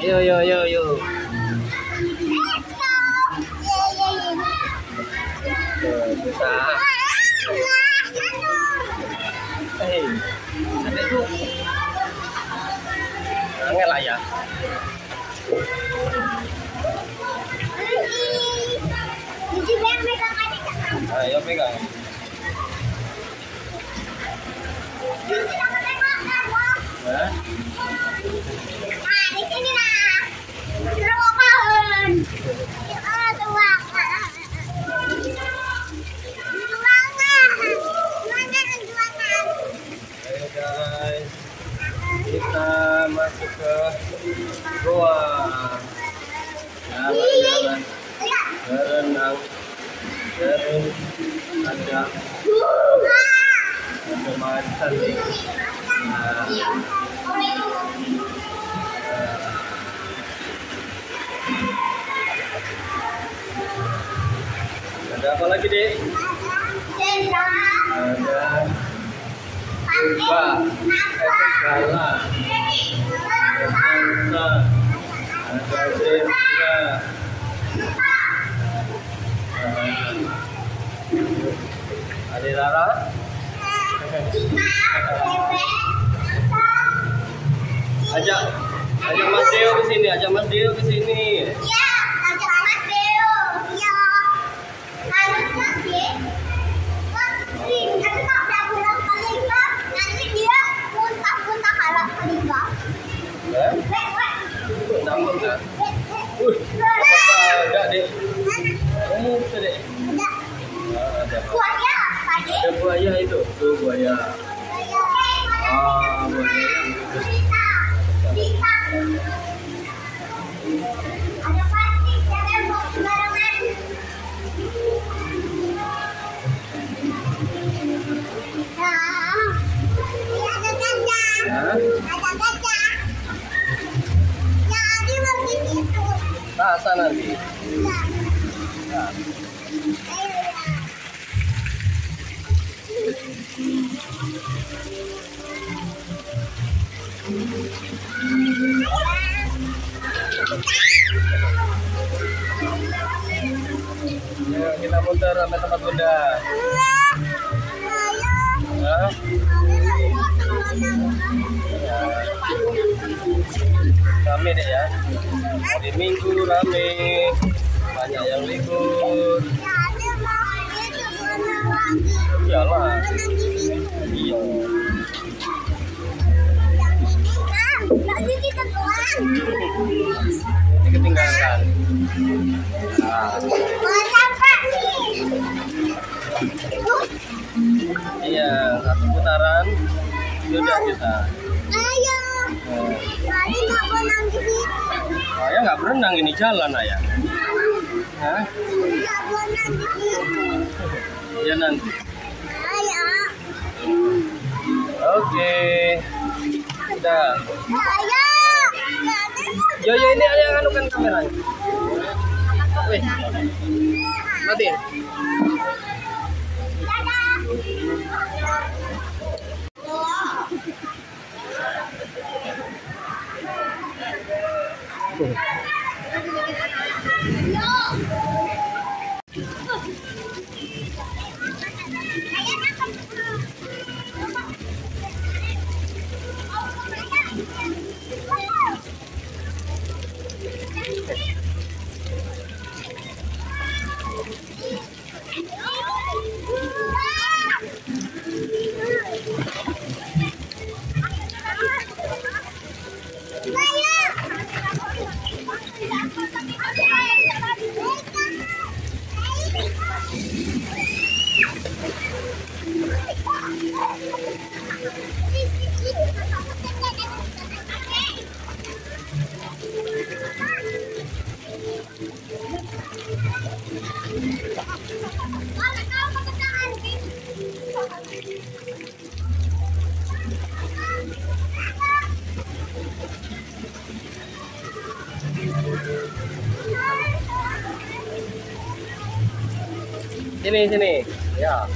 Ayo, ayo, ayo, ayo. Bisa. Hei, lah ya. Ayo. Kita. Hah? Nah, di sini lah. Teruakan. Ah, teruakan. Teruakan. Teruakan, teruakan. Ayo guys, kita masuk ke goa. Jalan-jalan, Lihat. berenang, terus ada Ah. ada macan nih. Nah, ada apa lagi dek? Ada Kuba, ada ada zebra, ada Rara, ajak ajak Mas Deo ke sini, ajak Mas Deo ke sini. Ya, ajak Mas Deo. Ya. Harusnya sih. Tapi tapi tak ada pulang paling nanti dia muntah-muntah kalau paling Eh? Wait, wait. Nambah kan? Wait, Uh, wait. apa enggak dek? Mana? Kamu bisa dek? Ada Ah, ada. buaya tadi. Ada buaya itu, tuh buaya. Buaya. Ah, buaya yang Bisa. Bisa. Ada plastik, jangan bawa sembarangan. Nah, ini ada gajah. Hah? Ada gajah. Ya, dia mau itu. Rasa nanti. Ya. Ya. Kita muter sampai tempat bunda. Ya. Rame deh ya. Hari Minggu rame. Banyak yang libur. Iyalah. Iya. Ketinggalan. Nah, iya, satu putaran sudah kita. Nah, ayah nggak berenang ini jalan ayah. Hah? Ya nanti. Oke. Udah. Yo yo ini yang anukan kameranya. Wih, mati. Sini sini. Ya.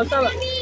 Enggak usah, Mbak.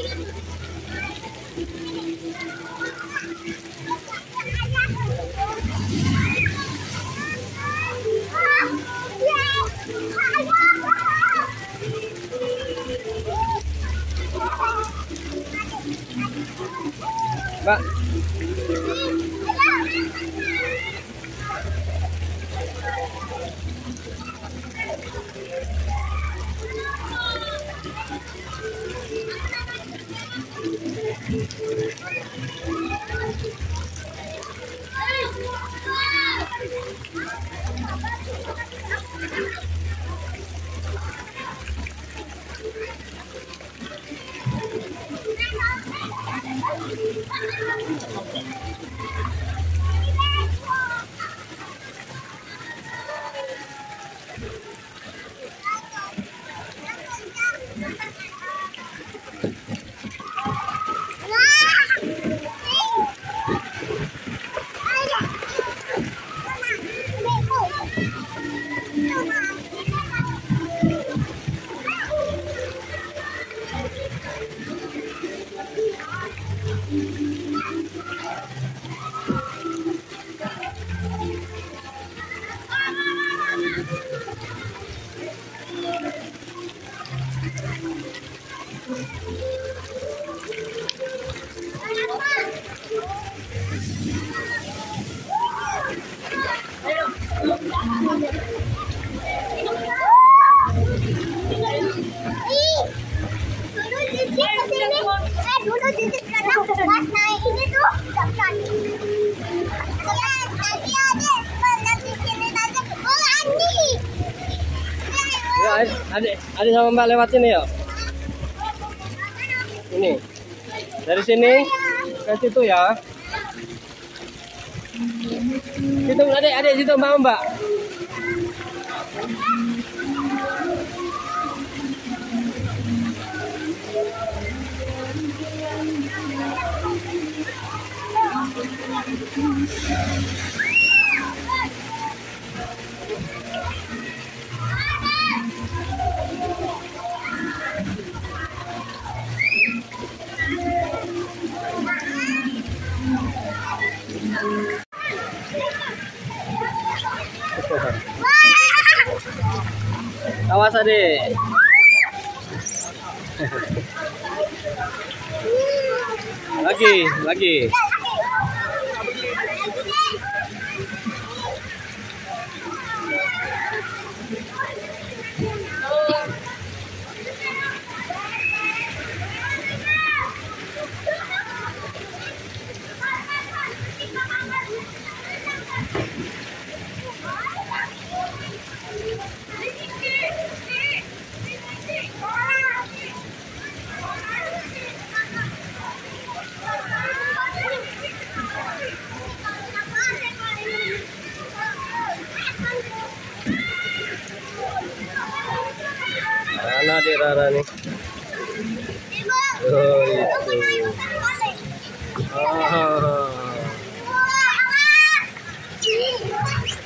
Adik, adik sama Mbak lewat sini yuk. Ini. Dari sini ke situ ya. Situ adik, adik situ Mbak Mbak. Awas adik. Lagi, lagi. Oh, itu. Ah.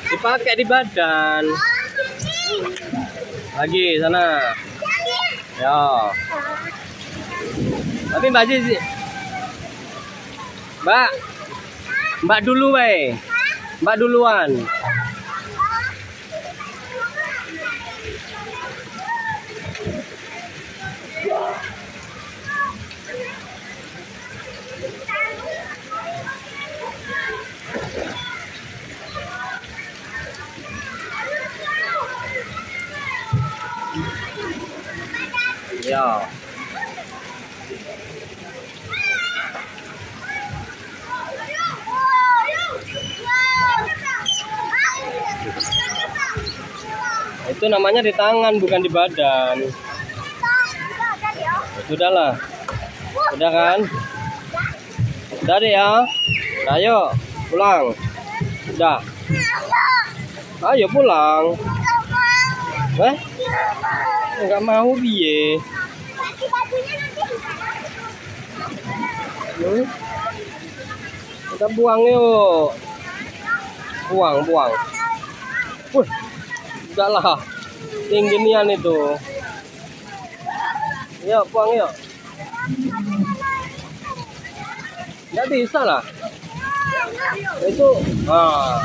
Dipakai di badan. Lagi sana. Ya. Tapi Mbak Zizi. Mbak. Mbak dulu, weh. Mbak duluan. Ya. Itu namanya di tangan bukan di badan. Sudahlah. Udah kan? Udah deh ya. Nah, Ayo pulang. Udah. Ayo pulang. Eh? Enggak mau piye? Hmm? Kita buang yuk. Buang, buang. Wih, enggak lah. Tingginian itu. Iya, yuk puang yuk iya. nggak bisa lah. Itu ah.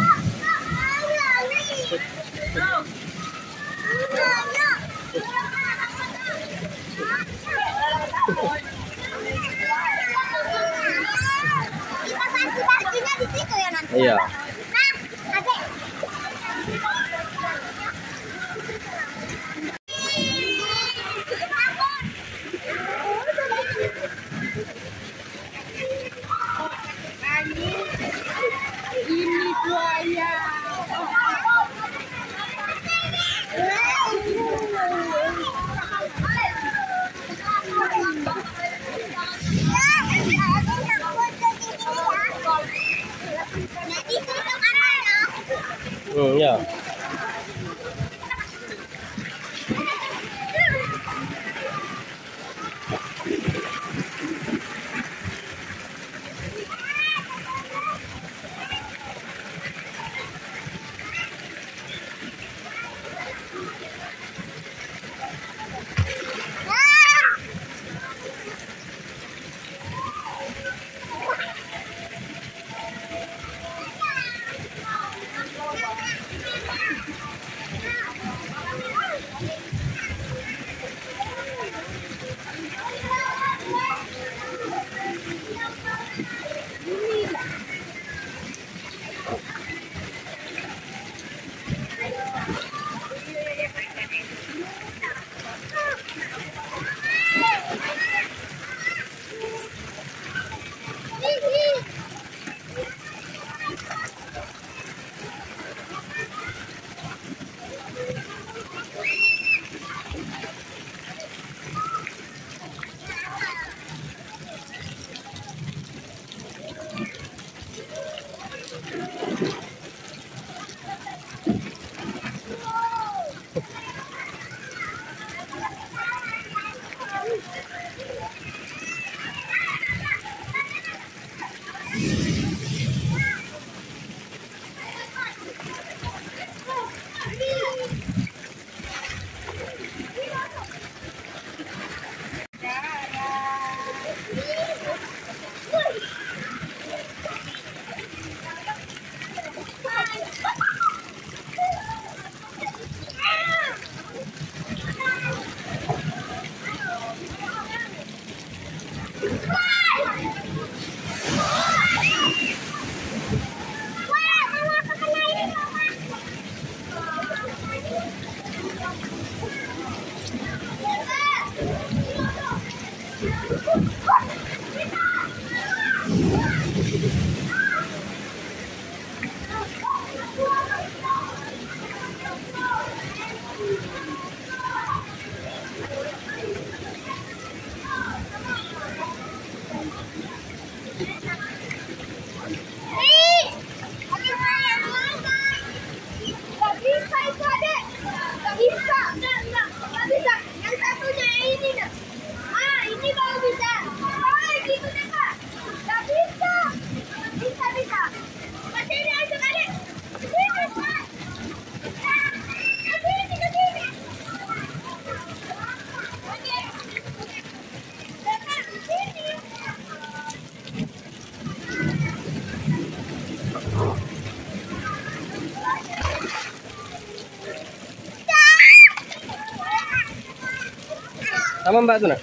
Iya. Sama Mbak tuh nak.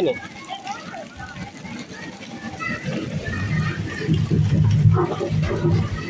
Mbak, ini sini.